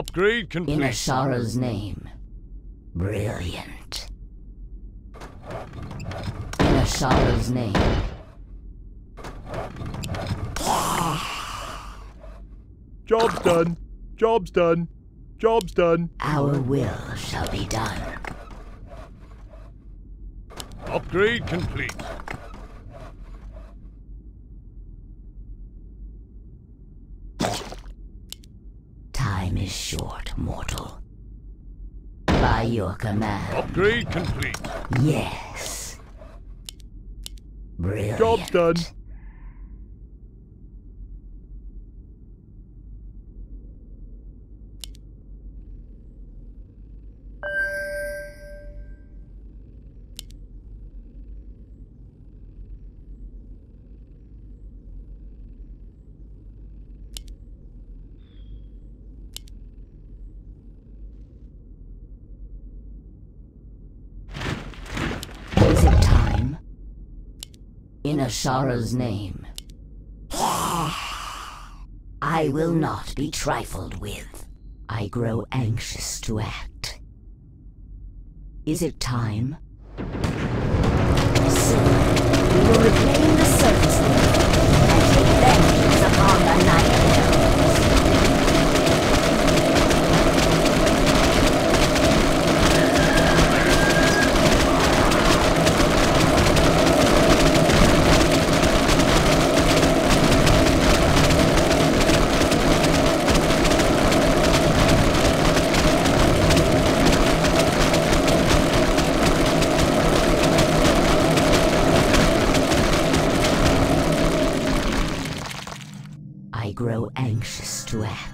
Upgrade complete. In. Azshara's name. Brilliant. In Azshara's name. Job's done. Job's done. Job's done. Our will shall be done. Upgrade complete. Time is short, mortal. By your command. Upgrade complete. Yes. Brilliant. Job's done. Is it time? In Azshara's name. I will not be trifled with. I grow anxious to act. Is it time? Soon, we will reclaim the surface anxious to act.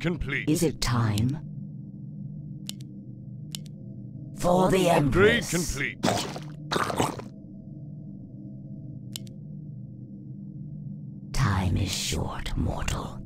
Complete. Is it time? For the Upgrade Empress. complete. Time is short, mortal.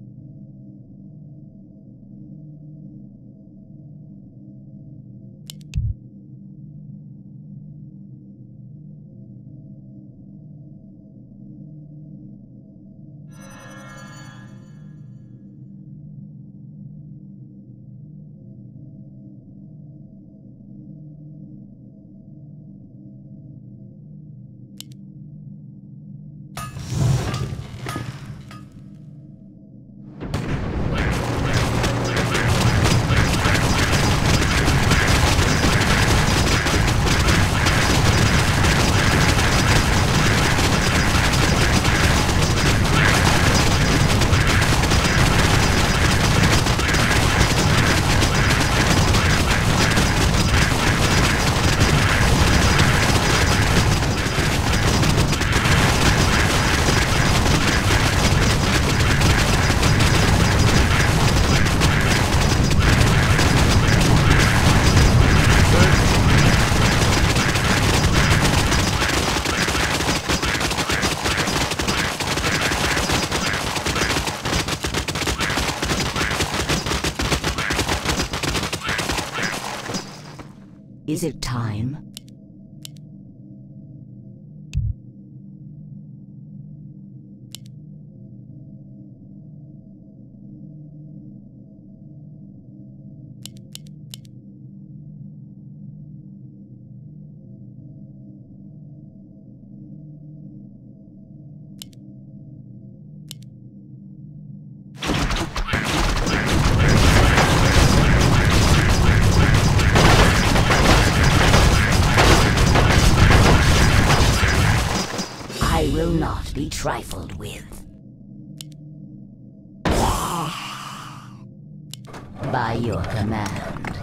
By your command.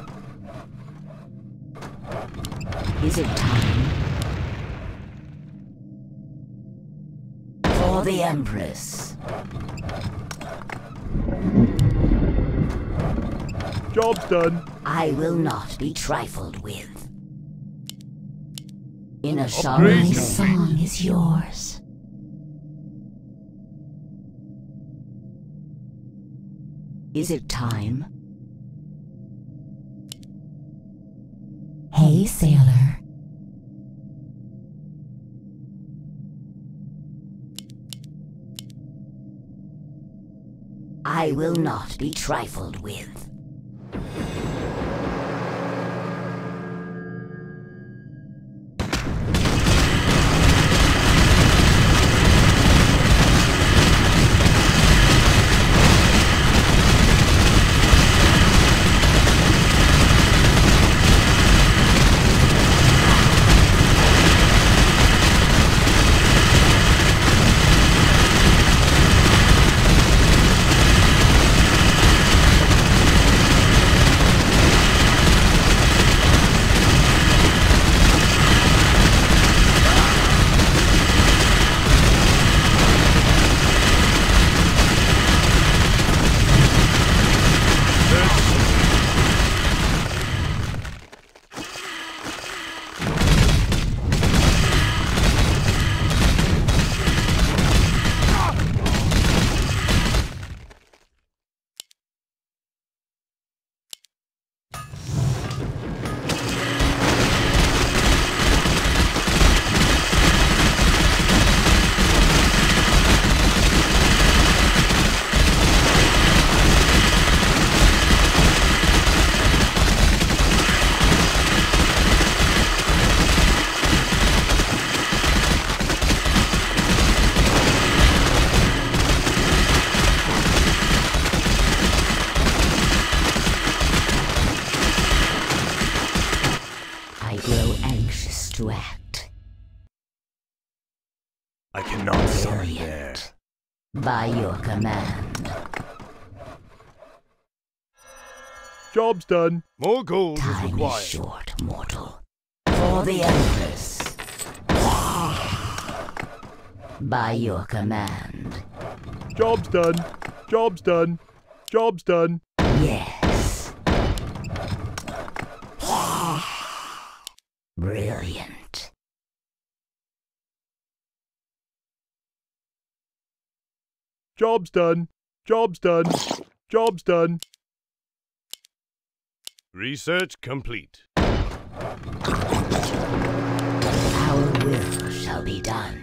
Is it time? For the Empress. Job's done. I will not be trifled with. In a Upgrade my song is yours. Is it time? Hey, sailor. I will not be trifled with. Command. Job's done. More gold is Time is required. short, mortal. For the Empress. By your command. Job's done. Job's done. Job's done. Yes. Brilliant. Job's done. Job's done. Job's done. Research complete. Our will shall be done.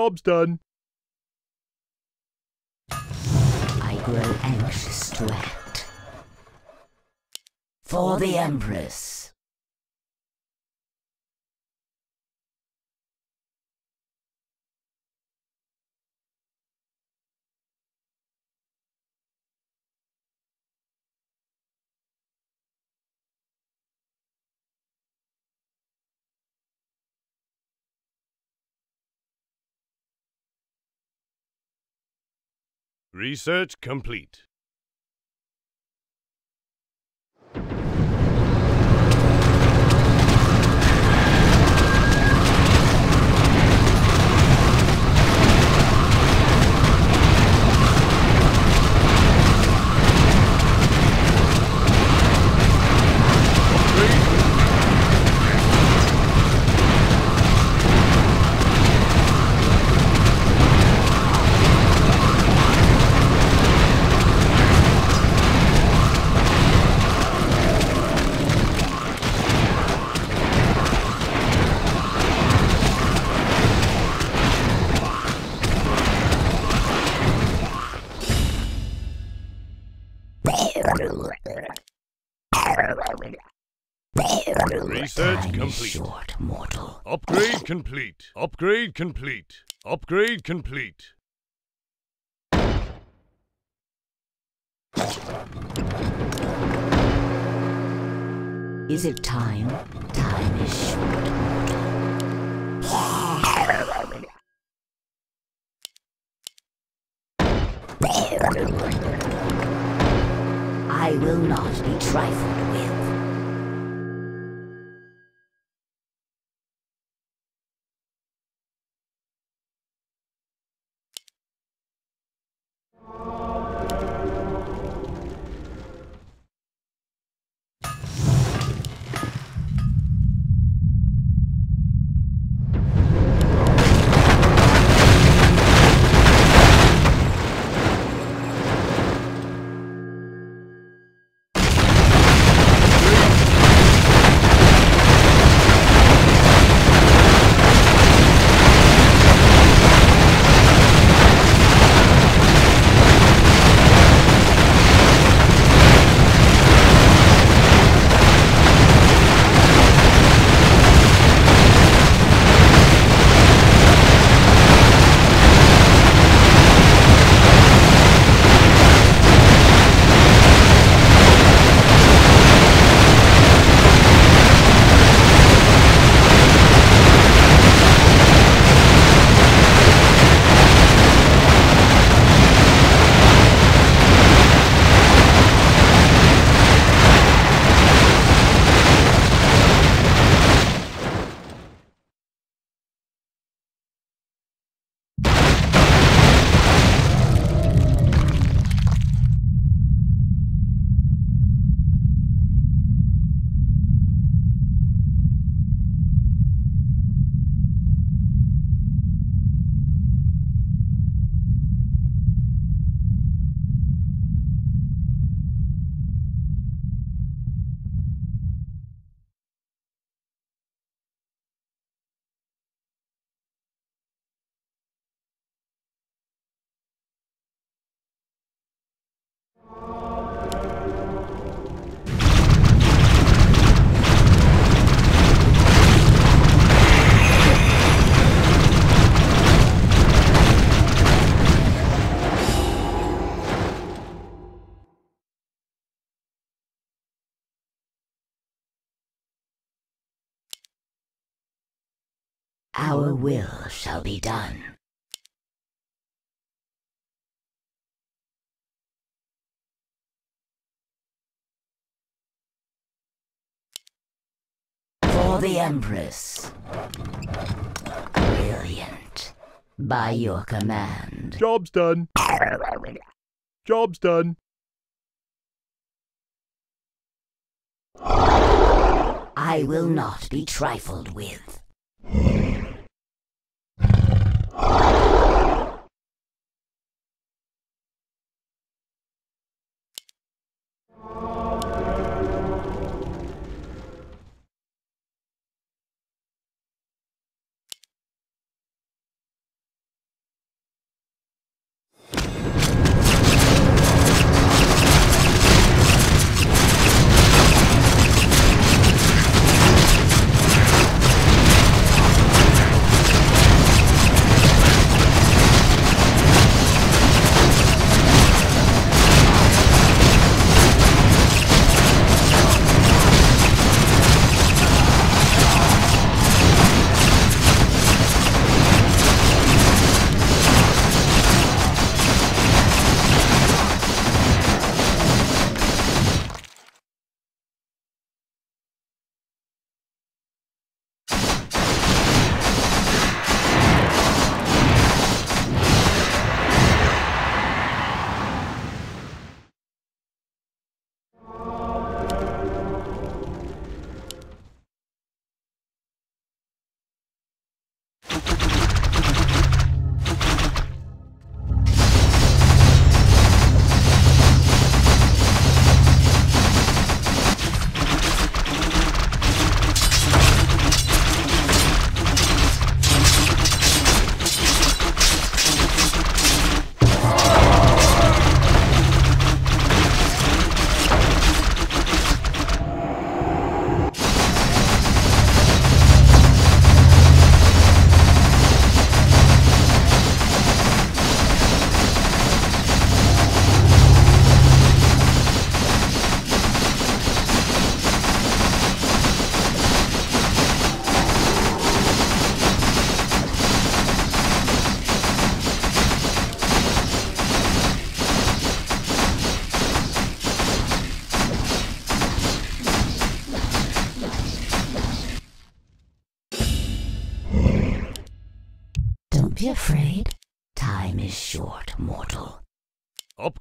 Job's done. I grow anxious to act. For the Empress. Research complete. Complete. Upgrade complete. Upgrade complete. Is it time? Time is short, Our will shall be done. For the Empress. Brilliant. By your command. Job's done. Job's done. I will not be trifled with.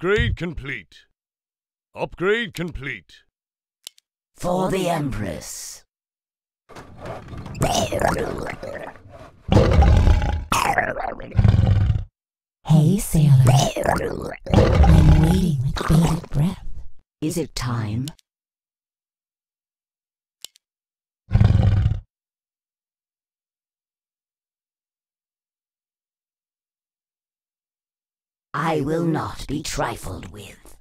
Upgrade complete. Upgrade complete. For the Empress. Hey, sailor. I'm waiting with bated breath. Is it time? I will not be trifled with.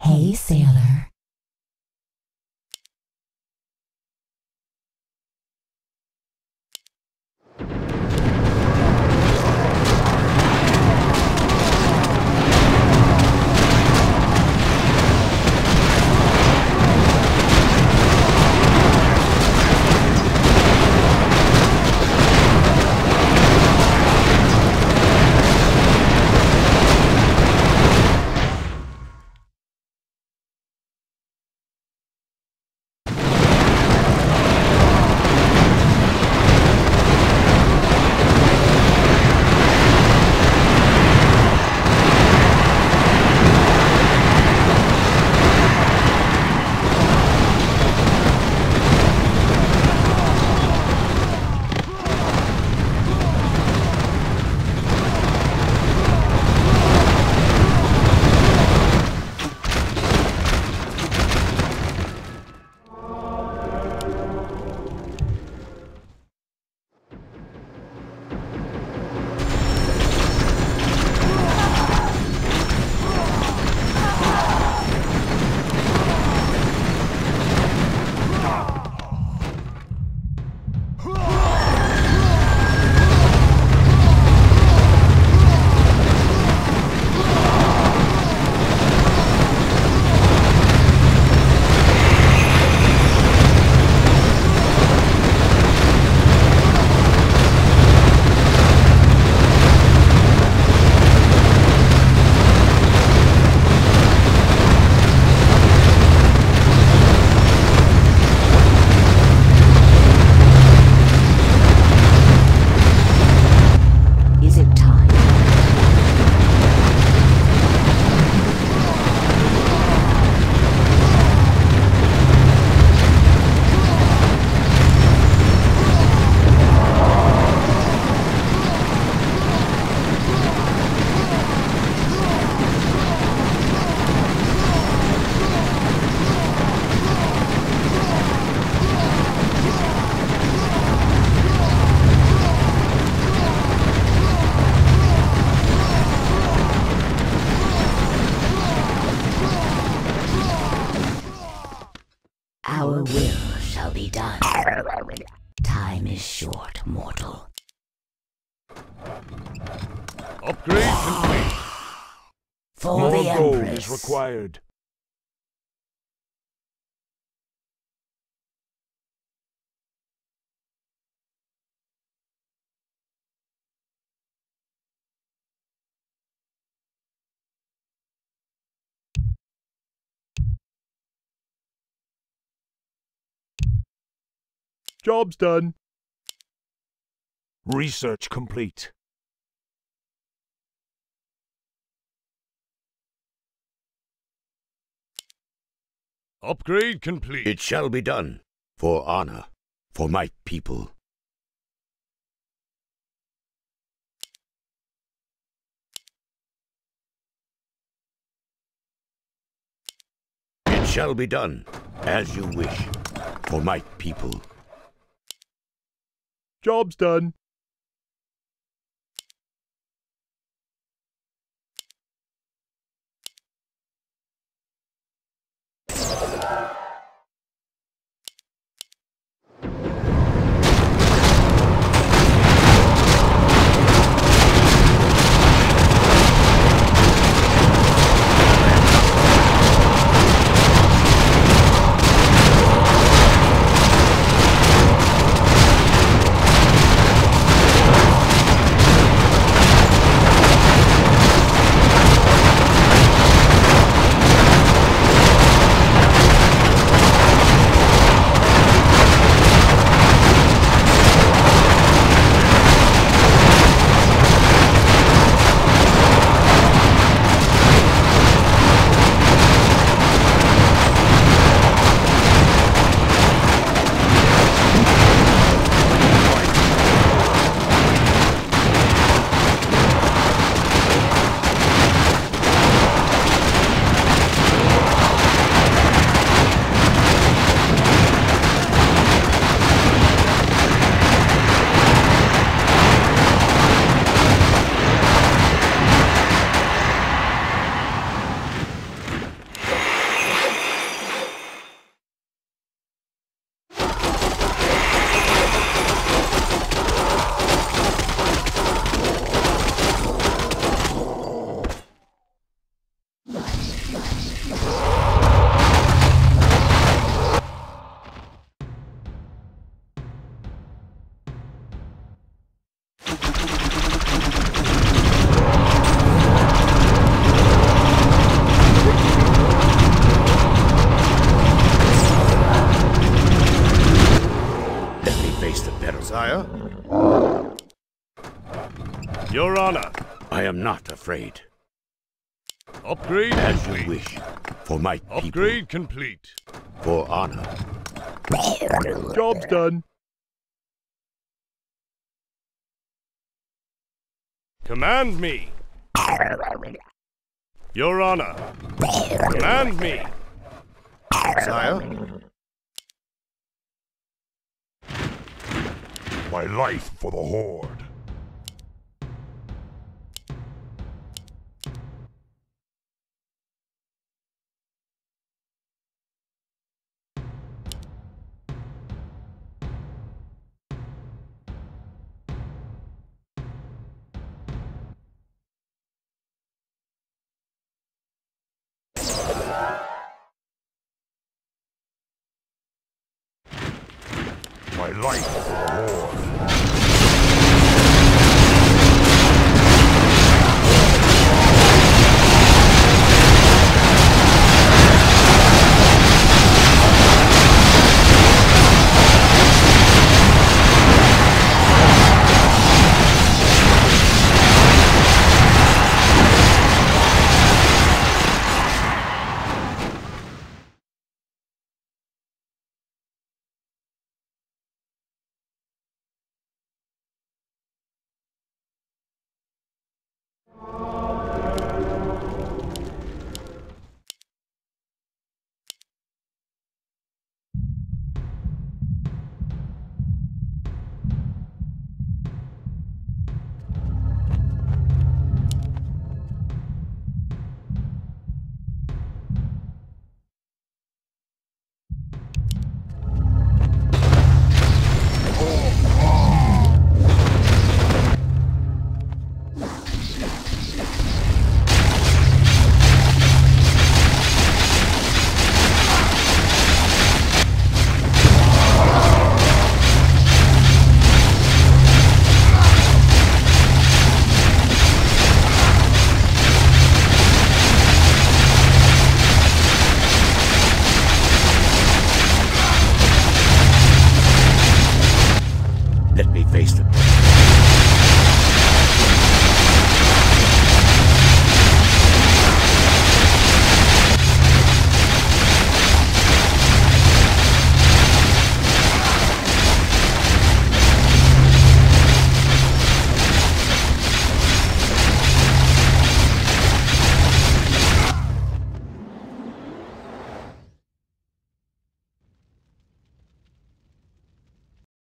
Hey, sailor. Required. Job's done. Research complete. Upgrade complete. It shall be done, for honor, for my people. It shall be done, as you wish, for my people. Job's done. Your I am not afraid. Upgrade As complete. you wish. For my people. Upgrade complete. For honor. Job's done. Command me. Your Honor. Command me. Sire? My life for the Horde. My life for Horde.